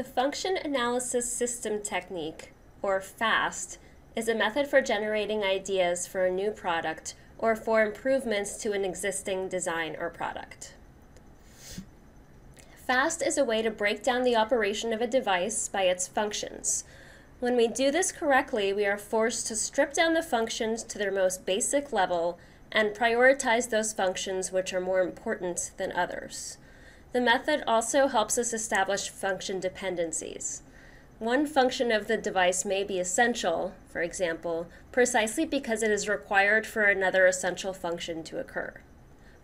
The Function Analysis System Technique, or FAST, is a method for generating ideas for a new product or for improvements to an existing design or product. FAST is a way to break down the operation of a device by its functions. When we do this correctly, we are forced to strip down the functions to their most basic level and prioritize those functions which are more important than others. The method also helps us establish function dependencies. One function of the device may be essential, for example, precisely because it is required for another essential function to occur.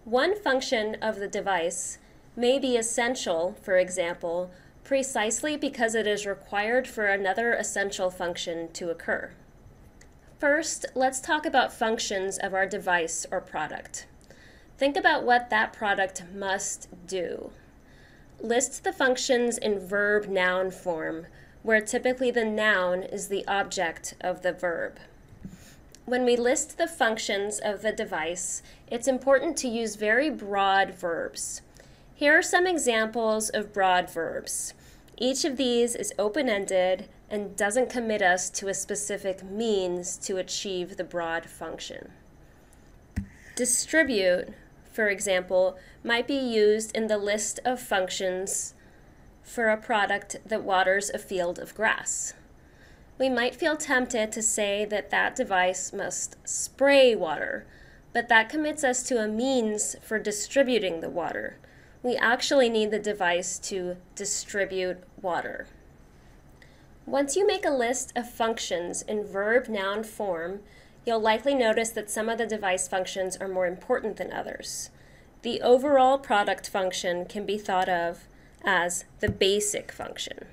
One function of the device may be essential, for example, precisely because it is required for another essential function to occur. First, let's talk about functions of our device or product. Think about what that product must do. List the functions in verb noun form, where typically the noun is the object of the verb. When we list the functions of the device, it's important to use very broad verbs. Here are some examples of broad verbs. Each of these is open-ended and doesn't commit us to a specific means to achieve the broad function. Distribute for example, might be used in the list of functions for a product that waters a field of grass. We might feel tempted to say that that device must spray water, but that commits us to a means for distributing the water. We actually need the device to distribute water. Once you make a list of functions in verb noun form, you'll likely notice that some of the device functions are more important than others. The overall product function can be thought of as the basic function.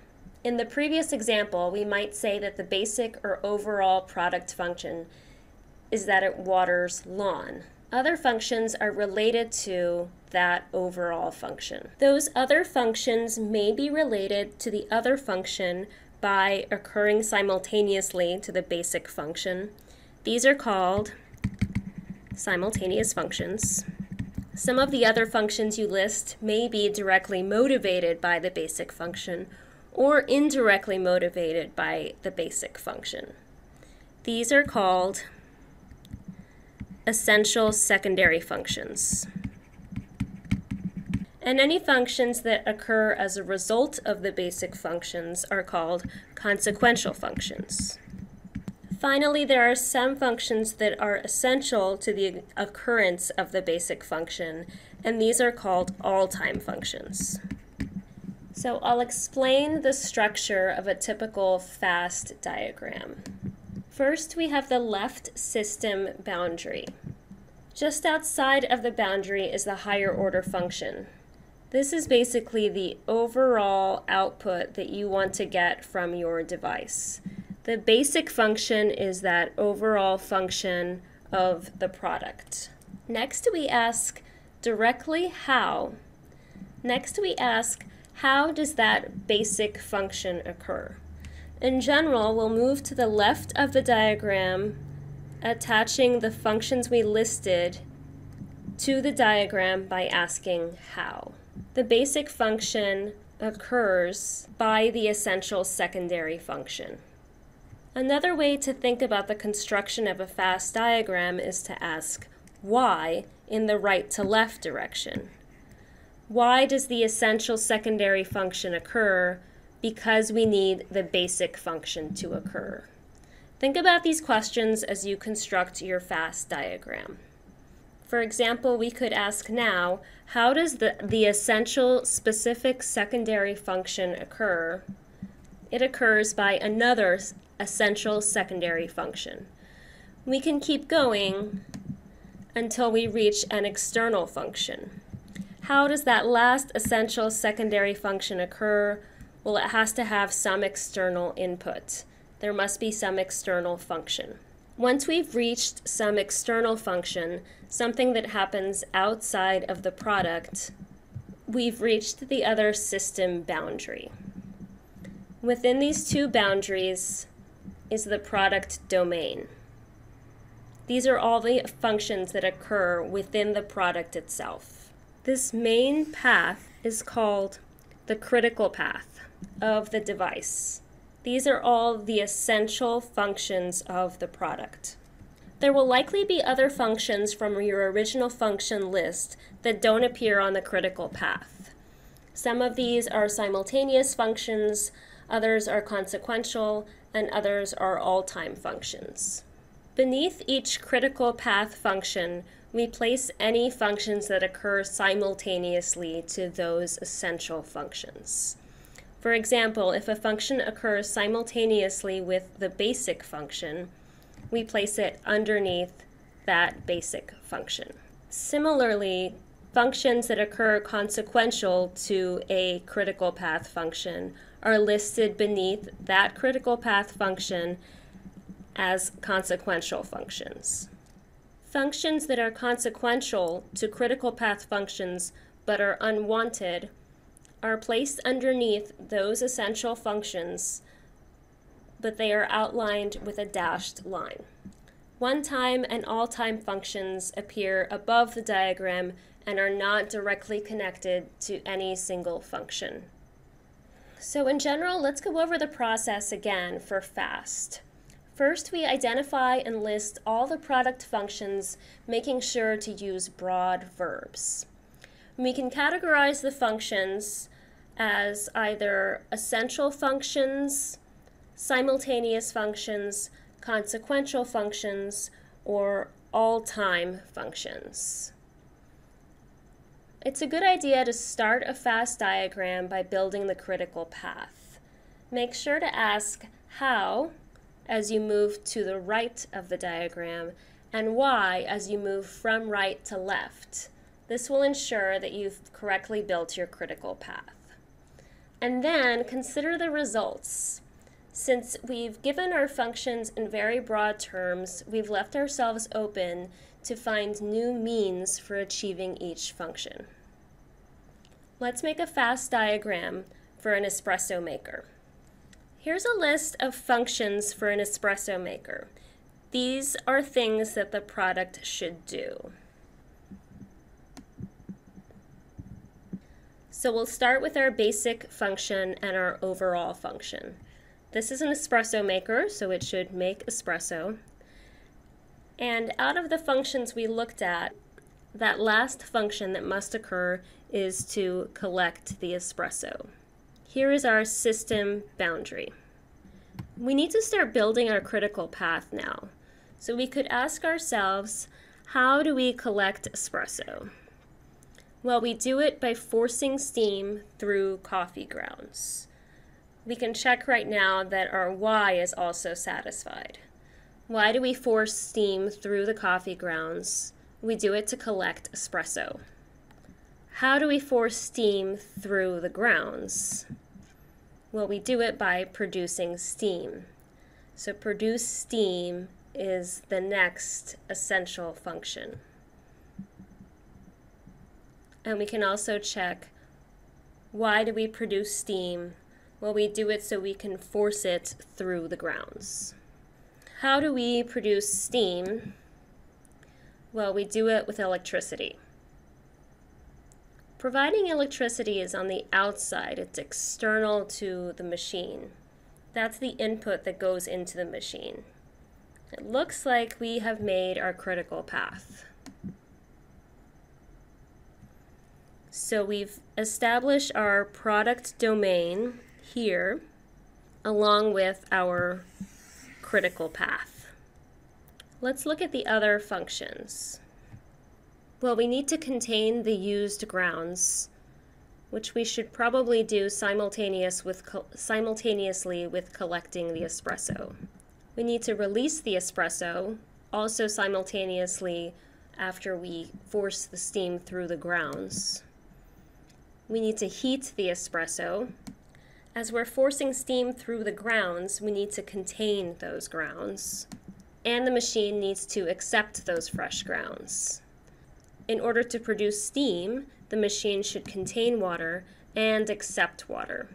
In the previous example, we might say that the basic or overall product function is that it waters lawn. Other functions are related to that overall function. Those other functions may be related to the other function by occurring simultaneously to the basic function these are called simultaneous functions. Some of the other functions you list may be directly motivated by the basic function or indirectly motivated by the basic function. These are called essential secondary functions. And any functions that occur as a result of the basic functions are called consequential functions. Finally, there are some functions that are essential to the occurrence of the basic function, and these are called all-time functions. So I'll explain the structure of a typical FAST diagram. First, we have the left system boundary. Just outside of the boundary is the higher order function. This is basically the overall output that you want to get from your device. The basic function is that overall function of the product. Next we ask directly how. Next we ask how does that basic function occur? In general, we'll move to the left of the diagram, attaching the functions we listed to the diagram by asking how. The basic function occurs by the essential secondary function. Another way to think about the construction of a fast diagram is to ask why in the right to left direction. Why does the essential secondary function occur? Because we need the basic function to occur. Think about these questions as you construct your fast diagram. For example, we could ask now, how does the, the essential specific secondary function occur? It occurs by another essential secondary function. We can keep going until we reach an external function. How does that last essential secondary function occur? Well, it has to have some external input. There must be some external function. Once we've reached some external function, something that happens outside of the product, we've reached the other system boundary. Within these two boundaries, is the product domain. These are all the functions that occur within the product itself. This main path is called the critical path of the device. These are all the essential functions of the product. There will likely be other functions from your original function list that don't appear on the critical path. Some of these are simultaneous functions, others are consequential, and others are all-time functions. Beneath each critical path function, we place any functions that occur simultaneously to those essential functions. For example, if a function occurs simultaneously with the basic function, we place it underneath that basic function. Similarly, functions that occur consequential to a critical path function are listed beneath that critical path function as consequential functions. Functions that are consequential to critical path functions but are unwanted are placed underneath those essential functions, but they are outlined with a dashed line. One-time and all-time functions appear above the diagram and are not directly connected to any single function. So in general, let's go over the process again for FAST. First, we identify and list all the product functions, making sure to use broad verbs. We can categorize the functions as either essential functions, simultaneous functions, consequential functions, or all-time functions. It's a good idea to start a fast diagram by building the critical path. Make sure to ask how as you move to the right of the diagram and why as you move from right to left. This will ensure that you've correctly built your critical path. And then consider the results. Since we've given our functions in very broad terms, we've left ourselves open to find new means for achieving each function. Let's make a fast diagram for an espresso maker. Here's a list of functions for an espresso maker. These are things that the product should do. So we'll start with our basic function and our overall function. This is an espresso maker, so it should make espresso. And out of the functions we looked at, that last function that must occur is to collect the espresso. Here is our system boundary. We need to start building our critical path now. So we could ask ourselves, how do we collect espresso? Well, we do it by forcing steam through coffee grounds. We can check right now that our why is also satisfied. Why do we force steam through the coffee grounds? We do it to collect espresso. How do we force steam through the grounds? Well, we do it by producing steam. So produce steam is the next essential function. And we can also check why do we produce steam? Well, we do it so we can force it through the grounds. How do we produce steam? Well, we do it with electricity. Providing electricity is on the outside, it's external to the machine. That's the input that goes into the machine. It looks like we have made our critical path. So we've established our product domain here along with our critical path. Let's look at the other functions. Well, we need to contain the used grounds, which we should probably do simultaneous with simultaneously with collecting the espresso. We need to release the espresso, also simultaneously after we force the steam through the grounds. We need to heat the espresso. As we're forcing steam through the grounds, we need to contain those grounds. And the machine needs to accept those fresh grounds. In order to produce steam, the machine should contain water and accept water.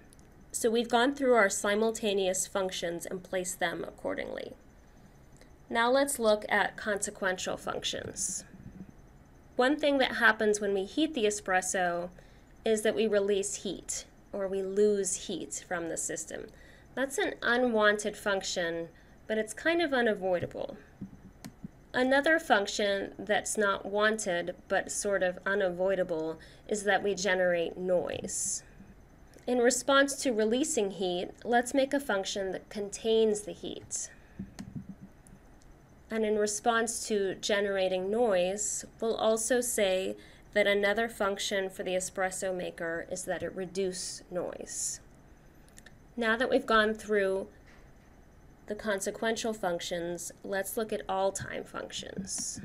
So we've gone through our simultaneous functions and placed them accordingly. Now let's look at consequential functions. One thing that happens when we heat the espresso is that we release heat. Or we lose heat from the system. That's an unwanted function, but it's kind of unavoidable. Another function that's not wanted but sort of unavoidable is that we generate noise. In response to releasing heat, let's make a function that contains the heat. And in response to generating noise, we'll also say that another function for the espresso maker is that it reduce noise. Now that we've gone through the consequential functions, let's look at all time functions.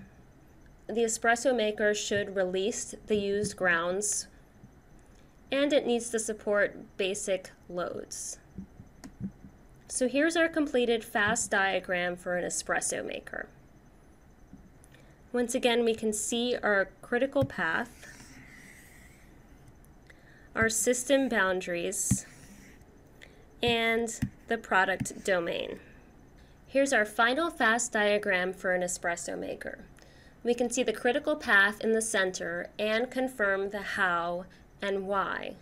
The espresso maker should release the used grounds and it needs to support basic loads. So here's our completed fast diagram for an espresso maker. Once again, we can see our critical path, our system boundaries, and the product domain. Here's our final fast diagram for an espresso maker. We can see the critical path in the center and confirm the how and why.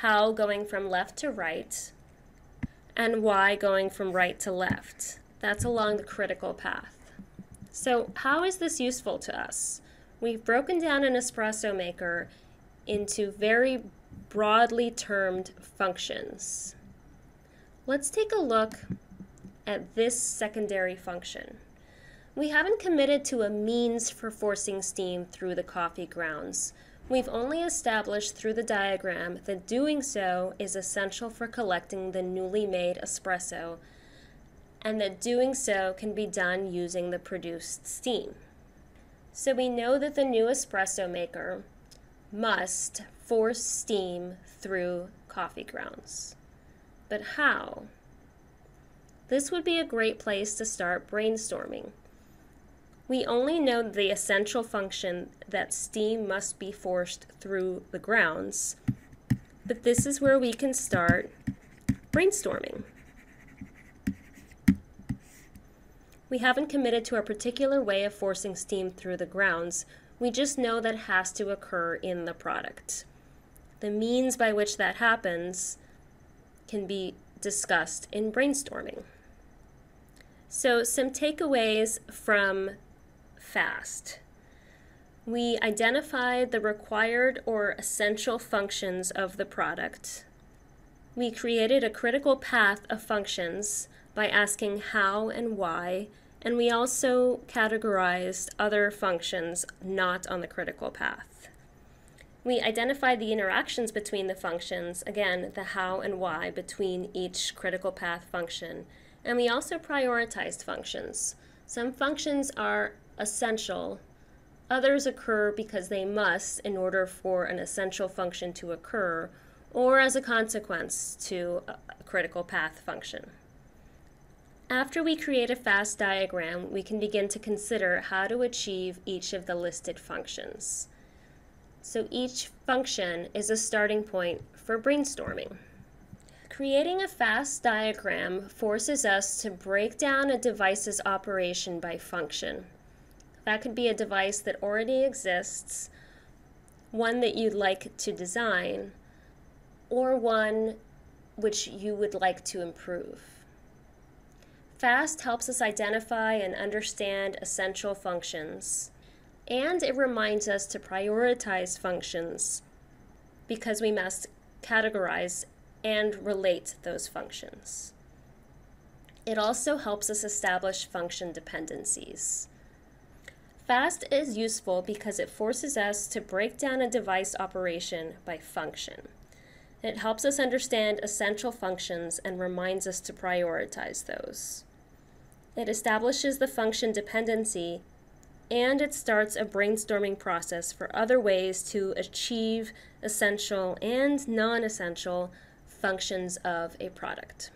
How going from left to right, and why going from right to left. That's along the critical path. So how is this useful to us? We've broken down an espresso maker into very broadly termed functions. Let's take a look at this secondary function. We haven't committed to a means for forcing steam through the coffee grounds. We've only established through the diagram that doing so is essential for collecting the newly made espresso and that doing so can be done using the produced steam. So we know that the new espresso maker must force steam through coffee grounds. But how? This would be a great place to start brainstorming. We only know the essential function that steam must be forced through the grounds, but this is where we can start brainstorming. We haven't committed to a particular way of forcing steam through the grounds, we just know that has to occur in the product. The means by which that happens can be discussed in brainstorming. So, some takeaways from FAST. We identified the required or essential functions of the product. We created a critical path of functions by asking how and why, and we also categorized other functions not on the critical path. We identified the interactions between the functions, again, the how and why between each critical path function, and we also prioritized functions. Some functions are essential, others occur because they must in order for an essential function to occur, or as a consequence to a critical path function. After we create a fast diagram, we can begin to consider how to achieve each of the listed functions. So each function is a starting point for brainstorming. Creating a fast diagram forces us to break down a device's operation by function. That could be a device that already exists, one that you'd like to design, or one which you would like to improve. FAST helps us identify and understand essential functions, and it reminds us to prioritize functions because we must categorize and relate those functions. It also helps us establish function dependencies. FAST is useful because it forces us to break down a device operation by function. It helps us understand essential functions and reminds us to prioritize those. It establishes the function dependency and it starts a brainstorming process for other ways to achieve essential and non essential functions of a product.